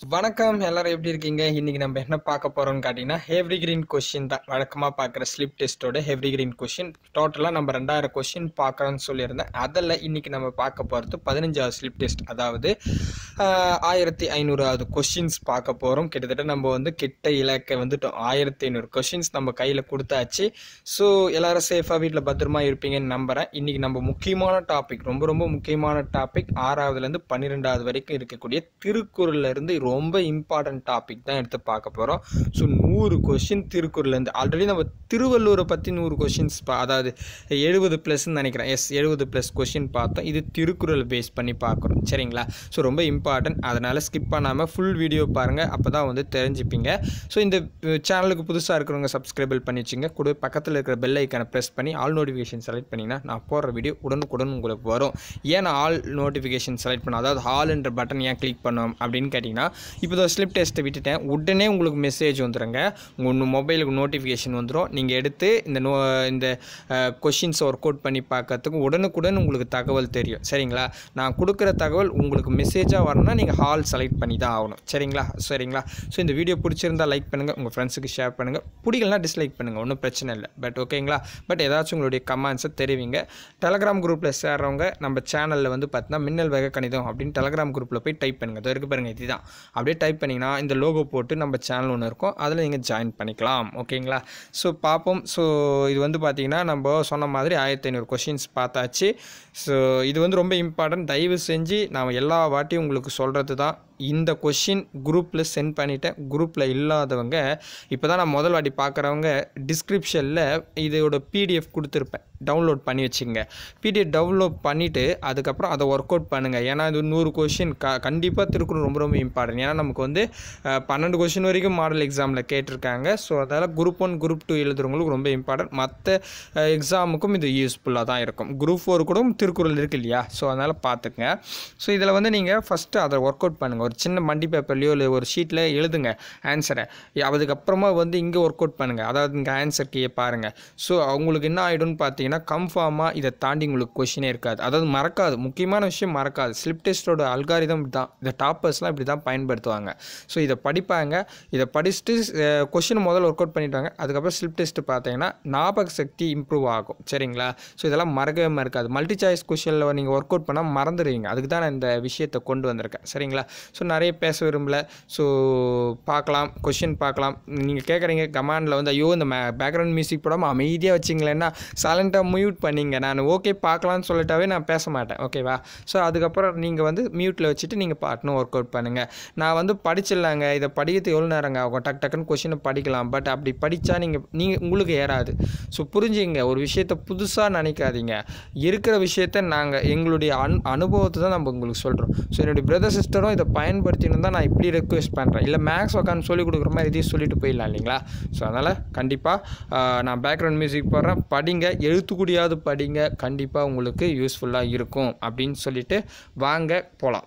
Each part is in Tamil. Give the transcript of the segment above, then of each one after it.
வணக்கம் எல்லாரும் எப்படி இருக்கீங்க? இன்னைக்கு நம்ம என்ன பார்க்க போறோம்னு கேட்டிங்கன்னா ஹெவ்ரி கிரீன் கொஷின் தான். வழக்கமாக பார்க்குற ஸ்லிப் டெஸ்ட்டோட ஹெவ்ரி கிரீன் கொஷின் டோட்டலாக நம்ம ரெண்டாயிரம் கொஷின் பார்க்குறோன்னு சொல்லியிருந்தேன். அதில் இன்னைக்கு நம்ம பார்க்க போகிறது பதினஞ்சாவது ஸ்லிப் டெஸ்ட் அதாவது ஆயிரத்தி ஐநூறாவது கொஷின்ஸ் பார்க்க போகிறோம் கிட்டத்தட்ட நம்ம வந்து கிட்ட இலக்கை வந்துட்டோம். ஆயிரத்தி ஐநூறு கொஷின்ஸ் நம்ம கையில் கொடுத்தாச்சு. ஸோ எல்லாரும் சேஃபாக வீட்டில் பத்திரமா இருப்பீங்கன்னு நம்புகிறேன் இன்னைக்கு நம்ம முக்கியமான டாபிக் ரொம்ப ரொம்ப முக்கியமான டாபிக் ஆறாவதுலேருந்து பன்னிரெண்டாவது வரைக்கும் இருக்கக்கூடிய திருக்குறள்லேருந்து ரொம்ப இம்பார்ட்டன்ட் டாபிக் தான் எடுத்து பார்க்க போகிறோம் ஸோ நூறு கொஷின் திருக்குறள்லேருந்து ஆல்ரெடி நம்ம திருவள்ளூரை பற்றி நூறு கொஷின்ஸ் பா அதாவது எழுபது ப்ளஸ்ன்னு நினைக்கிறேன். எஸ் எழுபது ப்ளஸ் கொஷின் பார்த்தோம். இது திருக்குறள் பேஸ் பண்ணி பார்க்குறோம். சரிங்களா? ஸோ ரொம்ப இம்பார்ட்டன்ட் அதனால் ஸ்கிப் பண்ணாமல் ஃபுல் வீடியோ பாருங்கள் அப்போ தான் வந்து தெரிஞ்சுப்பீங்க. ஸோ இந்த சேனலுக்கு புதுசாக இருக்கிறவங்க சப்ஸ்கிரைபிள் பண்ணி வச்சுங்க. கூட பக்கத்தில் இருக்கிற பெல் ஐக்கானை ப்ரெஸ் பண்ணி ஆல் நோட்டிஃபிகேஷன் செலக்ட் பண்ணிங்கன்னா நான் போடுற வீடியோ உடனுக்குடன் உங்களுக்கு வரும். ஏன் நான் ஆல் நோட்டிஃபிகேஷன் செலக்ட் பண்ண அதாவது ஆல்ன்ற பட்டன் ஏன் கிளிக் பண்ணோம் அப்படின்னு கேட்டிங்கன்னா இப்போ தான் ஸ்லிப் டெஸ்ட்டை விட்டுட்டேன். உடனே உங்களுக்கு மெசேஜ் வந்துடுங்க உங்கள் மொபைலுக்கு நோட்டிஃபிகேஷன் வந்துடும் நீங்கள் எடுத்து இந்த நோ இந்த கொஷின்ஸ் ஒர்க் அவுட் பண்ணி பார்க்கறதுக்கு உடனுக்குடன் உங்களுக்கு தகவல் தெரியும். சரிங்களா? நான் கொடுக்குற தகவல் உங்களுக்கு மெசேஜாக வரணும்னா நீங்கள் ஹால் செலக்ட் பண்ணி தான் ஆகணும். சரிங்களா? சரிங்களா? ஸோ இந்த வீடியோ பிடிச்சிருந்தா லைக் பண்ணுங்கள் உங்கள் ஃப்ரெண்ட்ஸுக்கு ஷேர் பண்ணுங்கள் பிடிக்கலனா டிஸ்லைக் பண்ணுங்கள் ஒன்றும் பிரச்சனை இல்லை. பட் ஓகேங்களா பட் ஏதாச்சும் உங்களுடைய கமெண்ட்ஸை தெரிவிங்க. டெலகிராம் குரூப்பில் சேர்றவங்க நம்ம சேனலில் வந்து பார்த்தீங்கன்னா மின்னல் வேக கணிதம் அப்படின்னு டெலகிராம் குரூப்பில் போய் டைப் பண்ணுங்கள் அது இருக்கு பாருங்கள் இதுதான். அப்படியே டைப் பண்ணிங்கன்னா இந்த லோகோ போட்டு நம்ம சேனல் ஒன்று இருக்கும். அதில் நீங்கள் ஜாயின் பண்ணிக்கலாம். ஓகேங்களா ஸோ பார்ப்போம் ஸோ இது வந்து பார்த்திங்கன்னா நம்ம சொன்ன மாதிரி ஆயிரத்தி ஐநூறு கொஷின்ஸ் பார்த்தாச்சு. ஸோ இது வந்து ரொம்ப இம்பார்ட்டன்ட் தயவு செஞ்சு நான் எல்லா வாட்டியும் உங்களுக்கு சொல்கிறது தான் இந்த கொஷின் குரூப்பில் சென்ட் பண்ணிவிட்டேன் குரூப்பில் இல்லாதவங்க இப்போ தான் நான் முதல் வாட்டி பார்க்குறவங்க டிஸ்கிரிப்ஷனில் இதோட பிடிஎஃப் கொடுத்துருப்பேன். டவுன்லோட் பண்ணி வச்சுங்க பிடிஎஃப் டவுன்லோட் பண்ணிவிட்டு அதுக்கப்புறம் அதை ஒர்க் அவுட் பண்ணுங்கள் ஏன்னா இது நூறு கொஷின் க கண்டிப்பாக திருக்குறள் ரொம்ப ரொம்ப இம்பார்ட்டன்ட் ஏன்னா நமக்கு வந்து பன்னெண்டு கொஷின் வரைக்கும் மாடல் எக்ஸாமில் கேட்டிருக்காங்க. ஸோ அதனால் குரூப் ஒன் குரூப் டூ எழுதுறவங்களுக்கு ரொம்ப இம்பார்ட்டன்ட் மற்ற எக்ஸாமுக்கும் இது யூஸ்ஃபுல்லாக தான் இருக்கும். குரூப் ஃபோர் கூட திருக்குறள் இருக்கு இல்லையா? ஸோ அதனால் பார்த்துக்குங்க. ஸோ இதில் வந்து நீங்கள் ஃபஸ்ட்டு அதை ஒர்க் அவுட் பண்ணுங்கள் ஒரு சின்ன மண்டி பேப்பர்லையோ இல்லை ஒரு ஷீட்டில் எழுதுங்க ஆன்சரை அதுக்கப்புறமா வந்து இங்கே ஒர்க் அவுட் பண்ணுங்கள் அதாவது இங்கே ஆன்சர் கீழே பாருங்கள் ஸோ அவங்களுக்கு என்ன ஆகிடும்னு பார்த்தீங்கன்னா கன்ஃபார்மாக இதை தாண்டி உங்களுக்கு கொஷினே இருக்காது. அதாவது மறக்காது. முக்கியமான விஷயம் மறக்காது. ஸ்லிப் டெஸ்ட்டோட அல்காரிதம் தான். இந்த டாப்பர்ஸ்லாம் இப்படி தான் பயன்படுத்துவாங்க. ஸோ இதை படிப்பாங்க. இதை படிச்சுட்டு கொஷின் முதல்ல ஒர்க் அவுட் பண்ணிவிட்டாங்க அதுக்கப்புறம் ஸ்லிப் டெஸ்ட் பார்த்தீங்கன்னா ஞாபக சக்தி இம்ப்ரூவ் ஆகும். சரிங்களா? ஸோ இதெல்லாம் மறக்கவே மறக்காது. மல்டி சாய்ஸ் கொஷனில் நீங்கள் ஒர்க் அவுட் பண்ணால் மறந்துடுவீங்க. அதுக்கு தான் நான் இந்த விஷயத்தை கொண்டு வந்திருக்கேன். சரிங்களா? ஸோ நிறைய பேச விரும்பல. ஸோ பார்க்கலாம் கொஷின் பார்க்கலாம். நீங்கள் கேட்குறீங்க கமாண்டில் வந்து ஐயோ இந்த பேக்ரவுண்ட் மியூசிக் போடாமல் அமைதியாக வச்சிங்களேன்னா சைலண்ட்டாக மியூட் பண்ணிங்க. நான் ஓகே பார்க்கலான்னு சொல்லிட்டாவே நான் பேச மாட்டேன். ஓகேவா ஸோ அதுக்கப்புறம் நீங்கள் வந்து மியூட்டில் வச்சுட்டு நீங்கள் பாட்டுன்னு ஒர்க் அவுட் பண்ணுங்கள் நான் வந்து படிச்சிடலாங்க. இதை படிக்கிறது எவ்வளோ நேரங்க ஆகும்? டக் டக்குன்னு கொஷினை படிக்கலாம். பட் அப்படி படித்தா நீங்கள் நீங்கள் உங்களுக்கு ஏறாது. ஸோ புரிஞ்சுங்க ஒரு விஷயத்தை புதுசாக நினைக்காதீங்க. இருக்கிற விஷயத்த நாங்கள் எங்களுடைய அனு அனுபவத்தை தான் நம்ம உங்களுக்கு சொல்கிறோம் ஸோ என்னுடைய பிரதர் சிஸ்டரும் இதை பயன்படுத்தினு தான் நான் இப்படி ரெக்வெஸ்ட் பண்ணுறேன் இல்லை மேக்ஸ் உட்காந்து சொல்லிக் கொடுக்குற மாதிரி இதையும் சொல்லிட்டு போயிடலாம் இல்லைங்களா? ஸோ அதனால் கண்டிப்பாக நான் பேக்ரவுண்ட் மியூசிக் போடுறேன். படிங்க எழுத்துக்கூடியாவது படிங்க. கண்டிப்பாக உங்களுக்கு யூஸ்ஃபுல்லாக இருக்கும். அப்படின்னு சொல்லிட்டு வாங்க போகலாம்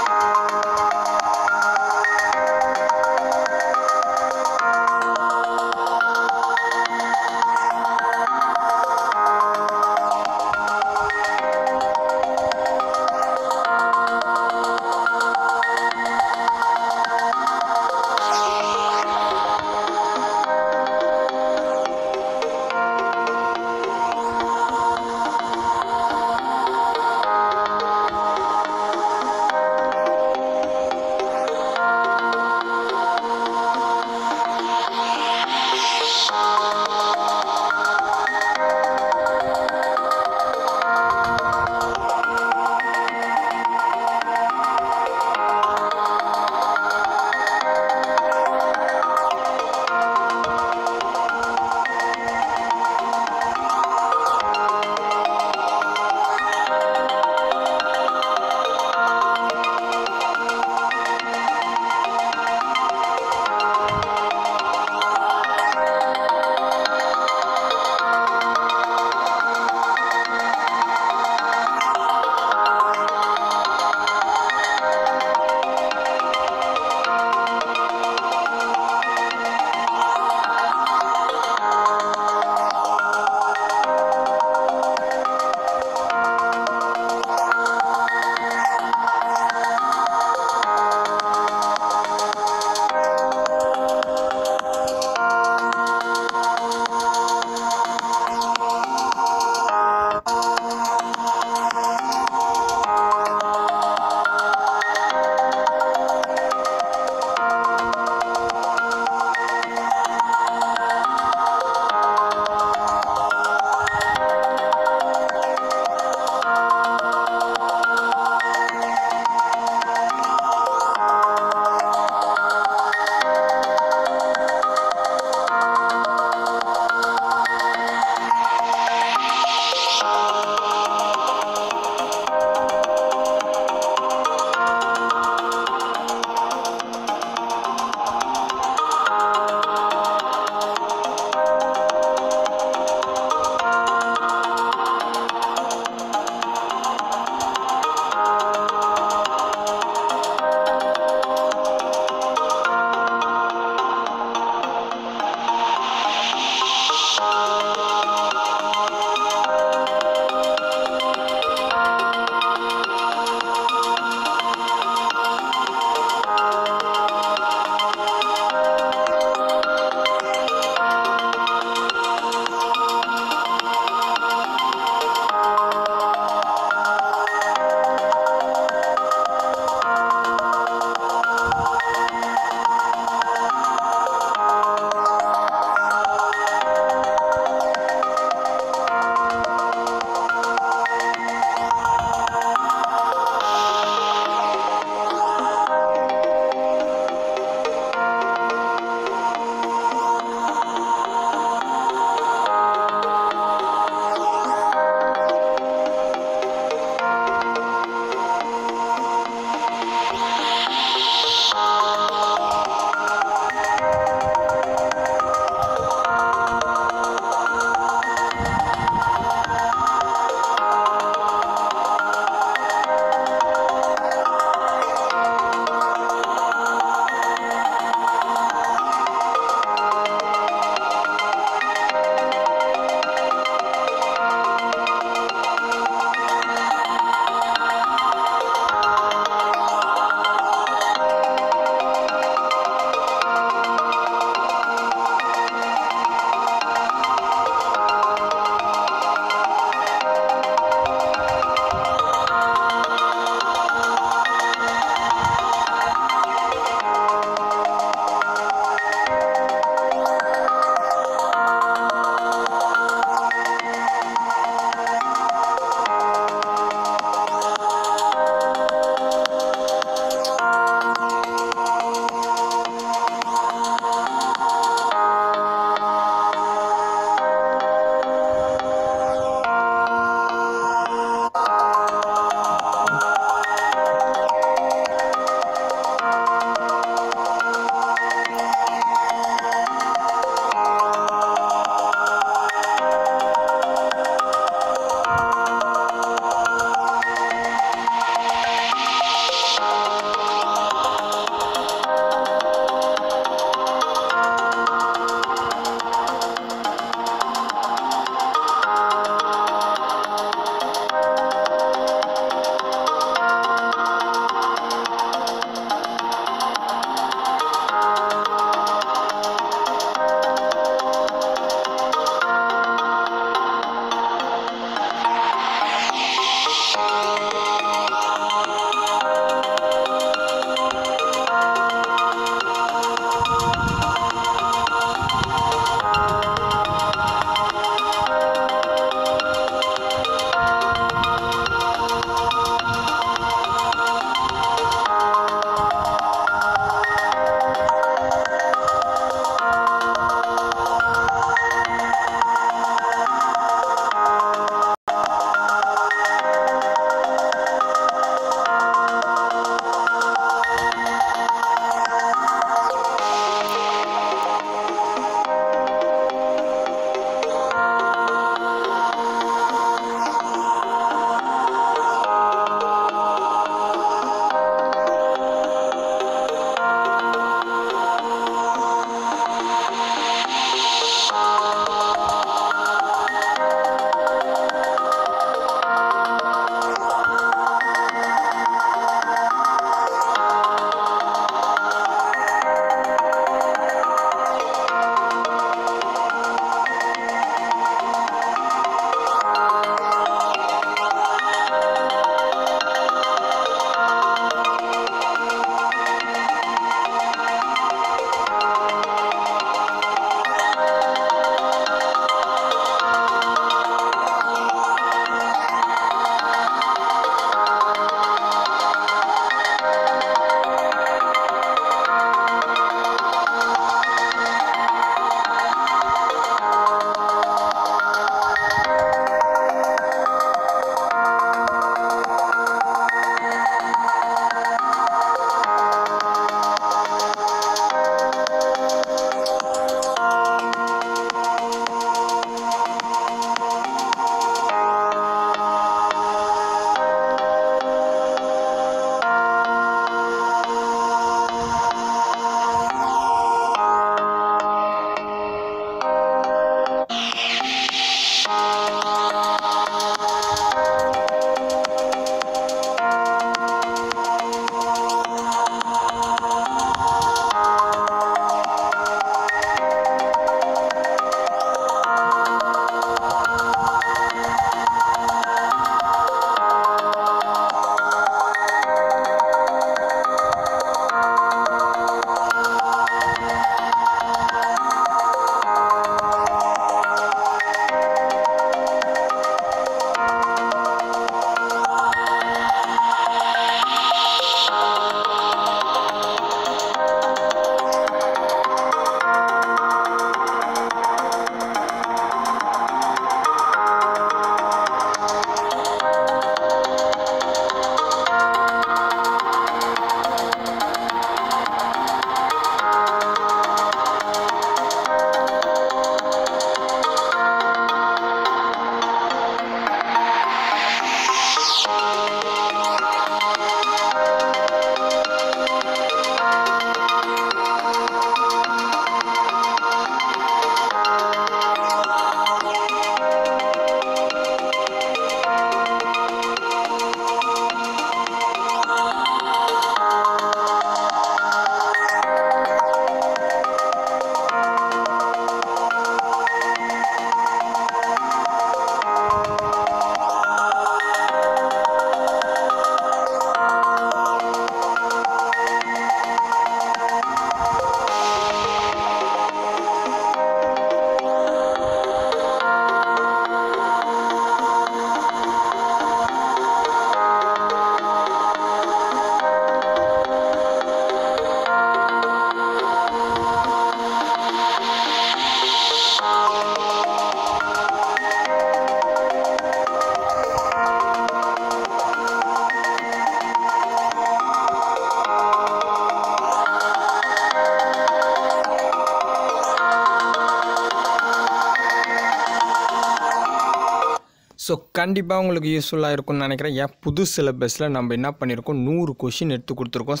ஸோ கண்டிப்பாக உங்களுக்கு யூஸ்ஃபுல்லாக இருக்கும்னு நினைக்கிறேன். ஏன்? புது சிலபஸில் நம்ம என்ன பண்ணியிருக்கோம் நூறு கொஷின் எடுத்து கொடுத்துருக்கோம்.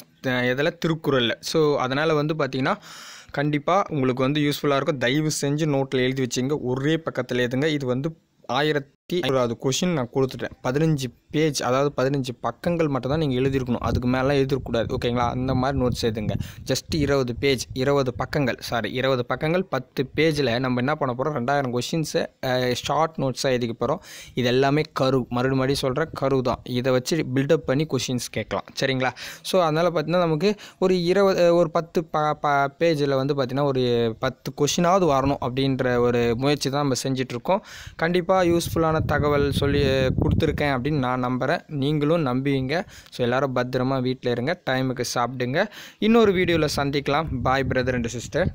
இதில் திருக்குறளில். ஸோ அதனால் வந்து பார்த்திங்கன்னா கண்டிப்பாக உங்களுக்கு வந்து யூஸ்ஃபுல்லாக இருக்கும். தயவு செஞ்சு நோட்டில் எழுதி வச்சுங்க. ஒரே பக்கத்தில் எழுதுங்க. இது வந்து ஆயிரத் ஒரு ஆறு கொஷின் நான் கொடுத்துட்டேன். பதினஞ்சு பேஜ் அதாவது பதினஞ்சு பக்கங்கள் மட்டும் தான் நீங்கள் எழுதியிருக்கணும். அதுக்கு மேலே எழுதிருக்கூடாது ஓகேங்களா அந்த மாதிரி நோட்ஸ் எழுதுங்க ஜஸ்ட் இருபது பேஜ் இருபது பக்கங்கள். சாரி இருபது பக்கங்கள் பத்து பேஜில் நம்ம என்ன பண்ண போகிறோம் ரெண்டாயிரம் கொஷின்ஸை ஷார்ட் நோட்ஸாக எழுதிக்க போகிறோம் இது எல்லாமே கரு. மறுபடியும் சொல்கிற கரு தான். இதை வச்சு பில்டப் பண்ணி கொஷின்ஸ் கேட்கலாம். சரிங்களா? ஸோ அதனால் பார்த்தீங்கன்னா நமக்கு ஒரு இருபது ஒரு பத்து ப ப பேஜில் வந்து பார்த்திங்கன்னா ஒரு பத்து கொஷினாவது வரணும் அப்படின்ற ஒரு முயற்சி தான் நம்ம செஞ்சிட்ருக்கோம் கண்டிப்பாக யூஸ்ஃபுல்லான தகவல் சொல்லி கொடுத்துருக்கேன் அப்படின்னு நான் நம்புகிறேன் நீங்களும் நம்புவீங்க. ஸோ எல்லோரும் பத்திரமா வீட்டில் இருங்க. டைமுக்கு சாப்பிடுங்க. இன்னொரு வீடியோவில் சந்திக்கலாம். பாய் பிரதர் அண்ட் சிஸ்டர்